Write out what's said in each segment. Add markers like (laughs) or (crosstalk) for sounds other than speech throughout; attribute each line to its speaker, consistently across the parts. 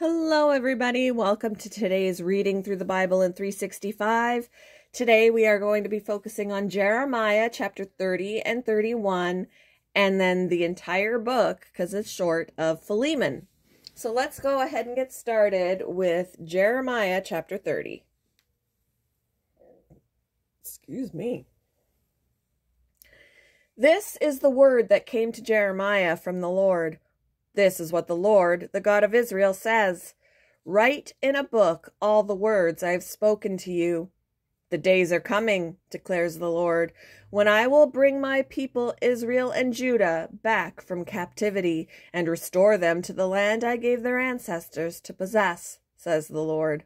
Speaker 1: Hello, everybody. Welcome to today's reading through the Bible in 365. Today we are going to be focusing on Jeremiah chapter 30 and 31, and then the entire book, because it's short, of Philemon. So let's go ahead and get started with Jeremiah chapter 30. Excuse me. This is the word that came to Jeremiah from the Lord. This is what the Lord, the God of Israel, says Write in a book all the words I have spoken to you. The days are coming, declares the Lord, when I will bring my people Israel and Judah back from captivity and restore them to the land I gave their ancestors to possess, says the Lord.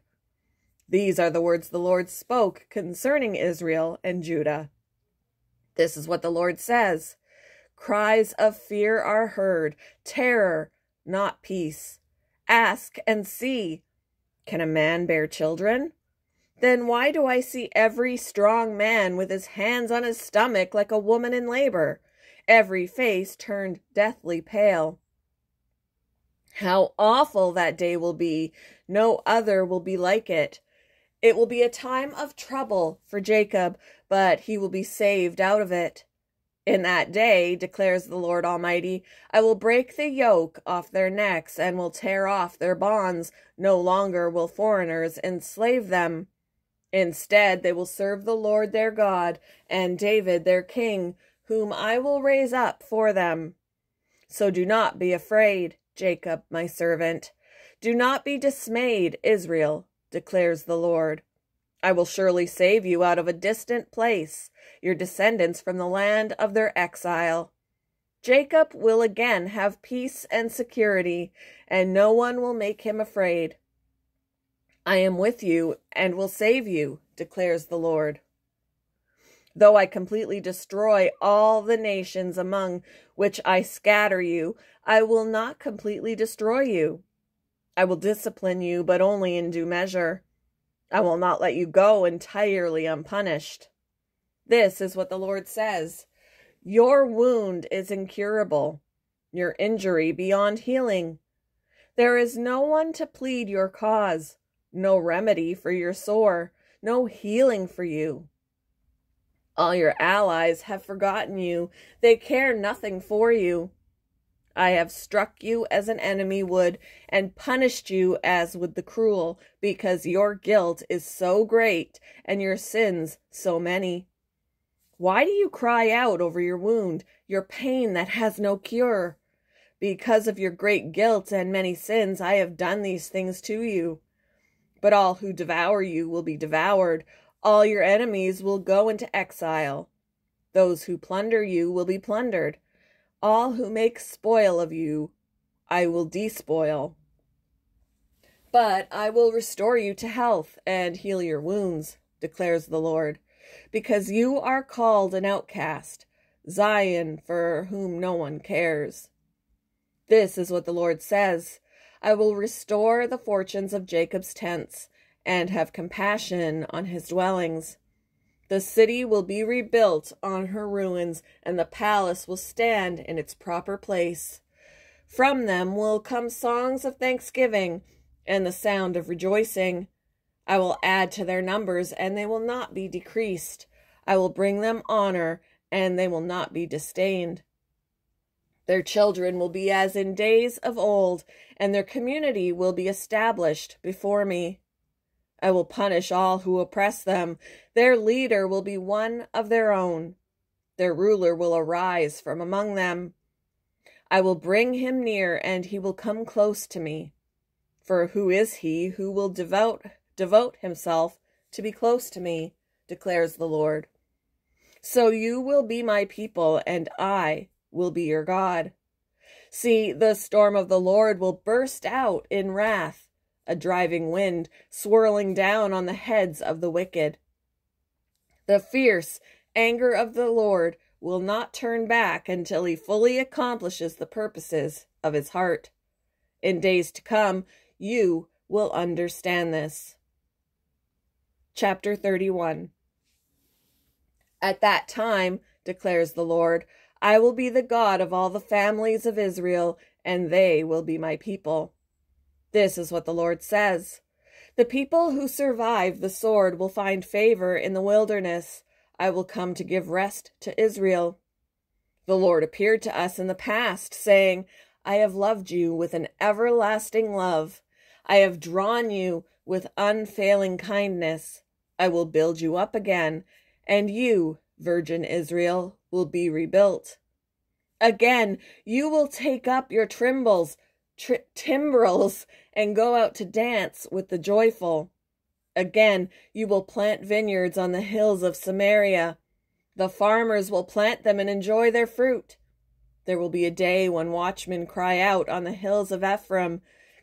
Speaker 1: These are the words the Lord spoke concerning Israel and Judah. This is what the Lord says Cries of fear are heard, terror, not peace. Ask and see. Can a man bear children? Then why do I see every strong man with his hands on his stomach like a woman in labor, every face turned deathly pale? How awful that day will be! No other will be like it. It will be a time of trouble for Jacob, but he will be saved out of it. In that day, declares the Lord Almighty, I will break the yoke off their necks and will tear off their bonds. No longer will foreigners enslave them. Instead, they will serve the Lord their God and David their king, whom I will raise up for them. So do not be afraid, Jacob, my servant. Do not be dismayed, Israel, declares the Lord. I will surely save you out of a distant place, your descendants from the land of their exile. Jacob will again have peace and security, and no one will make him afraid. I am with you and will save you, declares the Lord. Though I completely destroy all the nations among which I scatter you, I will not completely destroy you. I will discipline you, but only in due measure. I will not let you go entirely unpunished. This is what the Lord says Your wound is incurable, your injury beyond healing. There is no one to plead your cause, no remedy for your sore, no healing for you. All your allies have forgotten you, they care nothing for you. I have struck you as an enemy would, and punished you as would the cruel, because your guilt is so great, and your sins so many. Why do you cry out over your wound, your pain that has no cure? Because of your great guilt and many sins, I have done these things to you. But all who devour you will be devoured, all your enemies will go into exile. Those who plunder you will be plundered all who make spoil of you, I will despoil. But I will restore you to health and heal your wounds, declares the Lord, because you are called an outcast, Zion for whom no one cares. This is what the Lord says I will restore the fortunes of Jacob's tents and have compassion on his dwellings. The city will be rebuilt on her ruins, and the palace will stand in its proper place. From them will come songs of thanksgiving and the sound of rejoicing. I will add to their numbers, and they will not be decreased. I will bring them honor, and they will not be disdained. Their children will be as in days of old, and their community will be established before me. I will punish all who oppress them. Their leader will be one of their own. Their ruler will arise from among them. I will bring him near, and he will come close to me. For who is he who will devote devote himself to be close to me, declares the Lord. So you will be my people, and I will be your God. See, the storm of the Lord will burst out in wrath a driving wind swirling down on the heads of the wicked. The fierce anger of the Lord will not turn back until he fully accomplishes the purposes of his heart. In days to come, you will understand this. Chapter 31 At that time, declares the Lord, I will be the God of all the families of Israel, and they will be my people. This is what the Lord says. The people who survive the sword will find favor in the wilderness. I will come to give rest to Israel. The Lord appeared to us in the past, saying, I have loved you with an everlasting love. I have drawn you with unfailing kindness. I will build you up again, and you, virgin Israel, will be rebuilt. Again, you will take up your timbrels, tri- timbrels and go out to dance with the joyful. Again, you will plant vineyards on the hills of Samaria. The farmers will plant them and enjoy their fruit. There will be a day when watchmen cry out on the hills of Ephraim,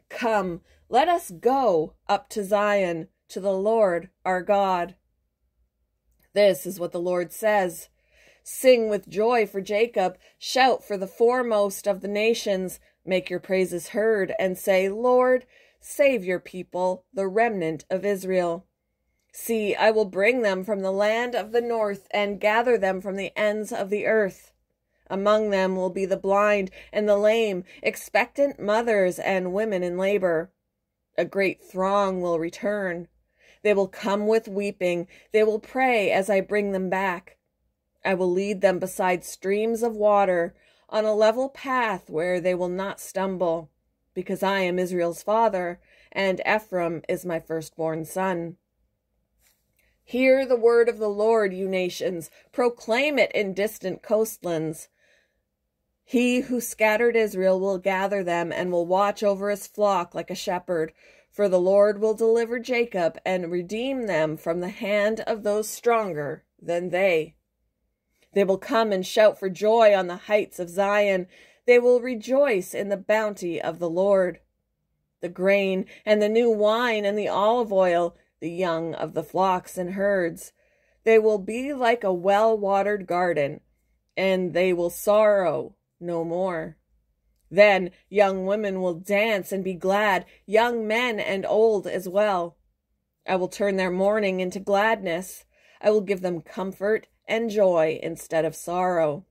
Speaker 1: Come, let us go up to Zion, to the Lord our God. This is what the Lord says. Sing with joy for Jacob, shout for the foremost of the nations, make your praises heard, and say, Lord, save your people, the remnant of Israel. See, I will bring them from the land of the north and gather them from the ends of the earth. Among them will be the blind and the lame, expectant mothers and women in labor. A great throng will return. They will come with weeping. They will pray as I bring them back. I will lead them beside streams of water on a level path where they will not stumble, because I am Israel's father, and Ephraim is my firstborn son. Hear the word of the Lord, you nations. Proclaim it in distant coastlands. He who scattered Israel will gather them and will watch over his flock like a shepherd. For the Lord will deliver Jacob and redeem them from the hand of those stronger than they. They will come and shout for joy on the heights of Zion. They will rejoice in the bounty of the Lord. The grain and the new wine and the olive oil, the young of the flocks and herds. They will be like a well watered garden, and they will sorrow no more. Then young women will dance and be glad, young men and old as well. I will turn their mourning into gladness. I will give them comfort and joy instead of sorrow.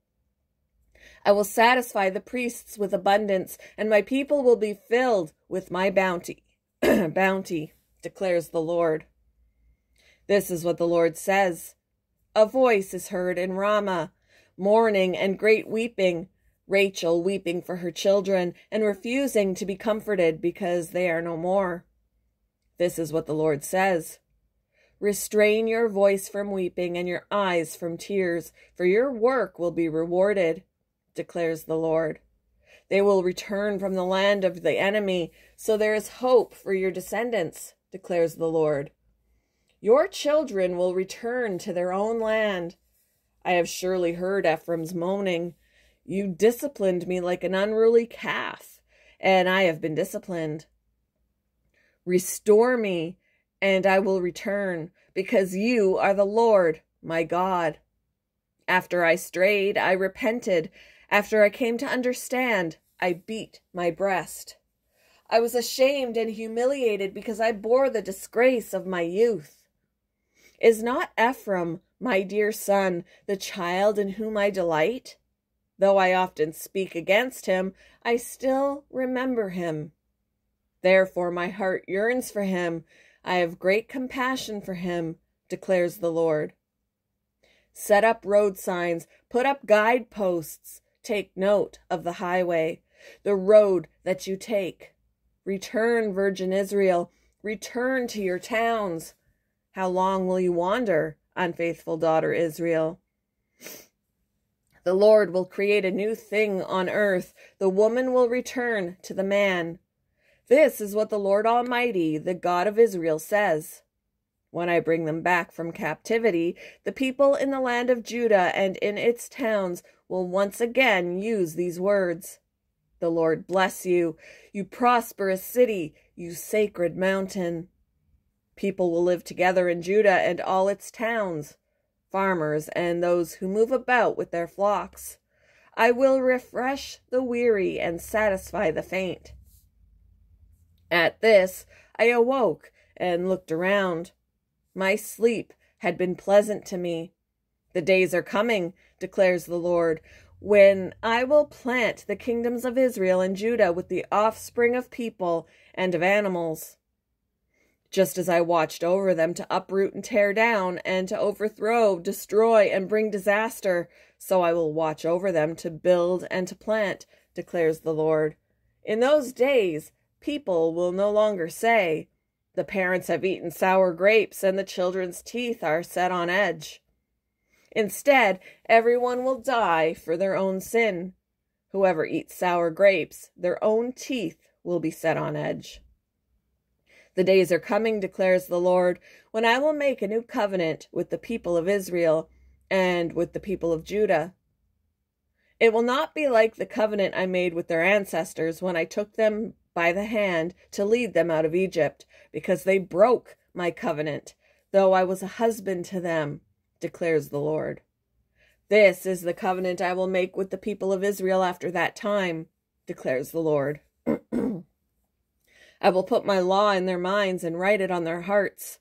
Speaker 1: I will satisfy the priests with abundance, and my people will be filled with my bounty. (clears throat) bounty, declares the Lord. This is what the Lord says. A voice is heard in Ramah, mourning and great weeping, Rachel weeping for her children and refusing to be comforted because they are no more. This is what the Lord says. Restrain your voice from weeping and your eyes from tears, for your work will be rewarded, declares the Lord. They will return from the land of the enemy, so there is hope for your descendants, declares the Lord. Your children will return to their own land. I have surely heard Ephraim's moaning. You disciplined me like an unruly calf, and I have been disciplined. Restore me and I will return, because you are the Lord my God. After I strayed, I repented. After I came to understand, I beat my breast. I was ashamed and humiliated because I bore the disgrace of my youth. Is not Ephraim, my dear son, the child in whom I delight? Though I often speak against him, I still remember him. Therefore my heart yearns for him I have great compassion for him, declares the Lord. Set up road signs, put up guideposts, take note of the highway, the road that you take. Return, Virgin Israel, return to your towns. How long will you wander, unfaithful daughter Israel? The Lord will create a new thing on earth. The woman will return to the man. This is what the Lord Almighty, the God of Israel, says. When I bring them back from captivity, the people in the land of Judah and in its towns will once again use these words. The Lord bless you, you prosperous city, you sacred mountain. People will live together in Judah and all its towns, farmers and those who move about with their flocks. I will refresh the weary and satisfy the faint. At this, I awoke and looked around. My sleep had been pleasant to me. The days are coming, declares the Lord, when I will plant the kingdoms of Israel and Judah with the offspring of people and of animals. Just as I watched over them to uproot and tear down, and to overthrow, destroy, and bring disaster, so I will watch over them to build and to plant, declares the Lord. In those days, people will no longer say, The parents have eaten sour grapes, and the children's teeth are set on edge. Instead, everyone will die for their own sin. Whoever eats sour grapes, their own teeth will be set on edge. The days are coming, declares the Lord, when I will make a new covenant with the people of Israel and with the people of Judah. It will not be like the covenant I made with their ancestors when I took them by the hand to lead them out of Egypt, because they broke my covenant, though I was a husband to them declares the Lord. This is the covenant I will make with the people of Israel after that time, declares the Lord. (clears throat) I will put my law in their minds and write it on their hearts.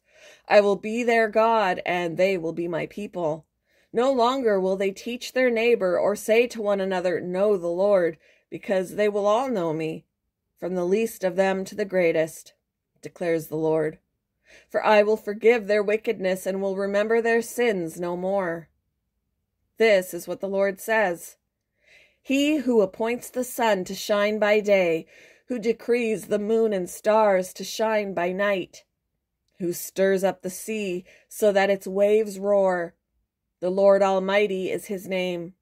Speaker 1: I will be their God, and they will be my people. No longer will they teach their neighbor or say to one another, Know the Lord, because they will all know me, from the least of them to the greatest, declares the Lord. For I will forgive their wickedness and will remember their sins no more. This is what the Lord says He who appoints the sun to shine by day, who decrees the moon and stars to shine by night, who stirs up the sea so that its waves roar. The Lord Almighty is his name.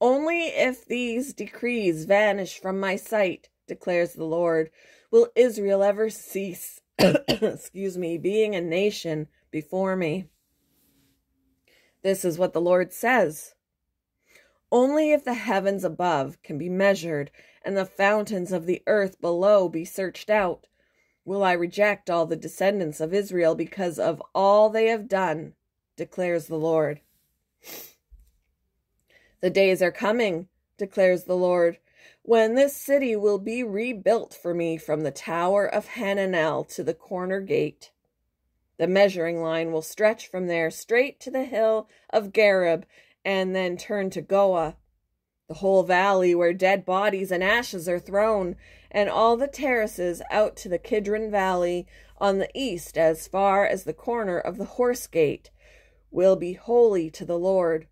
Speaker 1: Only if these decrees vanish from my sight, declares the Lord, will Israel ever cease (coughs) excuse me, being a nation before me. This is what the Lord says. Only if the heavens above can be measured and the fountains of the earth below be searched out, will I reject all the descendants of Israel because of all they have done, declares the Lord. The days are coming, declares the Lord, when this city will be rebuilt for me from the tower of Hananel to the corner gate. The measuring line will stretch from there straight to the hill of Gareb and then turn to Goah, the whole valley where dead bodies and ashes are thrown, and all the terraces out to the Kidron Valley on the east as far as the corner of the horse gate will be holy to the Lord.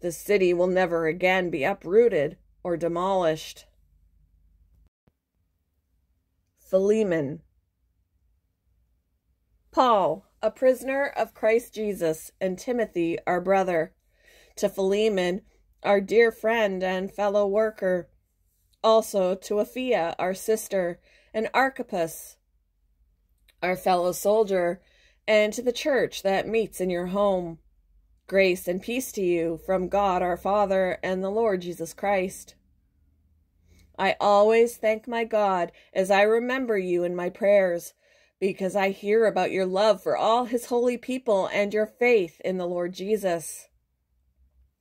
Speaker 1: The city will never again be uprooted or demolished. Philemon. Paul, a prisoner of Christ Jesus, and Timothy, our brother, to Philemon, our dear friend and fellow worker, also to Apphia, our sister, and Archippus, our fellow soldier, and to the church that meets in your home. Grace and peace to you from God our Father and the Lord Jesus Christ. I always thank my God as I remember you in my prayers, because I hear about your love for all his holy people and your faith in the Lord Jesus.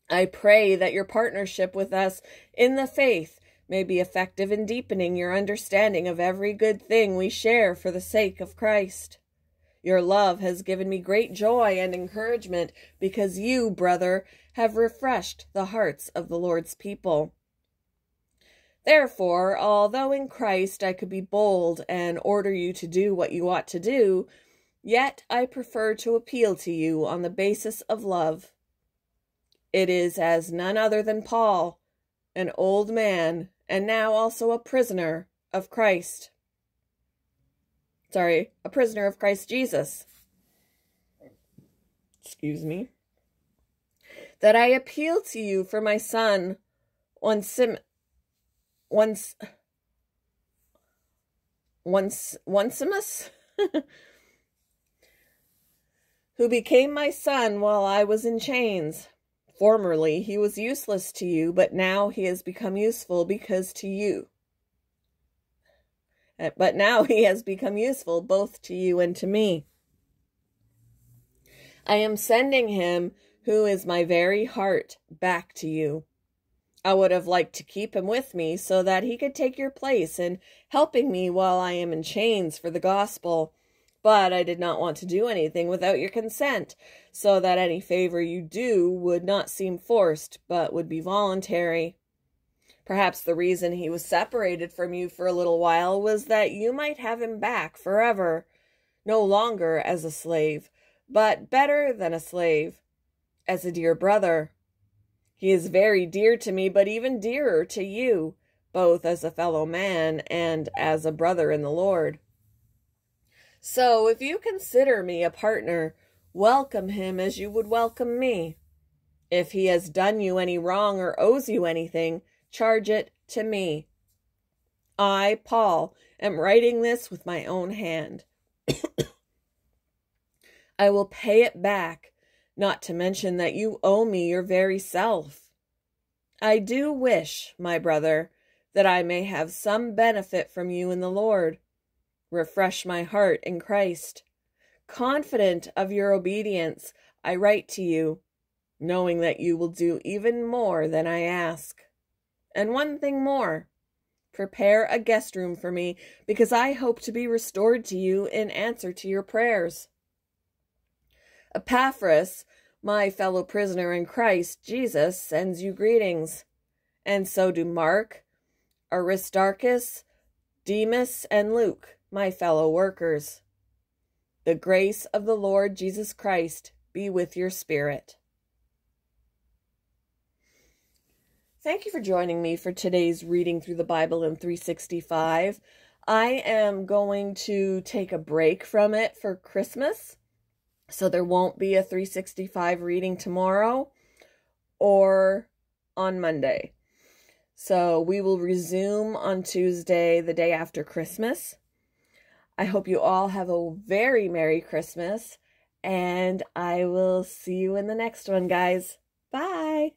Speaker 1: I pray that your partnership with us in the faith may be effective in deepening your understanding of every good thing we share for the sake of Christ. Your love has given me great joy and encouragement because you, brother, have refreshed the hearts of the Lord's people. Therefore, although in Christ I could be bold and order you to do what you ought to do, yet I prefer to appeal to you on the basis of love. It is as none other than Paul, an old man, and now also a prisoner of Christ sorry, a prisoner of Christ Jesus. Excuse me. That I appeal to you for my son, Onsim, once, once, Onesimus, (laughs) who became my son while I was in chains. Formerly he was useless to you, but now he has become useful because to you Uh, but now (laughs) he has become useful both to you and to me. I am sending him, who is my very heart, back to you. I would have liked to keep him with me so that he could take your place in helping me while I am in chains for the gospel. But I did not want to do anything without your consent, so that any favor you do would not seem forced, but would be voluntary. Perhaps the reason he was separated from you for a little while was that you might have him back forever, no longer as a slave, but better than a slave, as a dear brother. He is very dear to me, but even dearer to you, both as a fellow man and as a brother in the Lord. So if you consider me a partner, welcome him as you would welcome me. If he has done you any wrong or owes you anything, charge it to me. I, Paul, am writing this with my own hand. (coughs) I will pay it back, not to mention that you owe me your very self. I do wish, my brother, that I may have some benefit from you in the Lord. Refresh my heart in Christ. Confident of your obedience, I write to you, knowing that you will do even more than I ask. And one thing more prepare a guest room for me, because I hope to be restored to you in answer to your prayers. Epaphras, my fellow prisoner in Christ Jesus, sends you greetings, and so do Mark, Aristarchus, Demas, and Luke my fellow workers. The grace of the Lord Jesus Christ be with your spirit. Thank you for joining me for today's reading through the Bible in 365. I am going to take a break from it for Christmas, so there won't be a 365 reading tomorrow or on Monday. So we will resume on Tuesday, the day after Christmas. I hope you all have a very Merry Christmas, and I will see you in the next one, guys. Bye.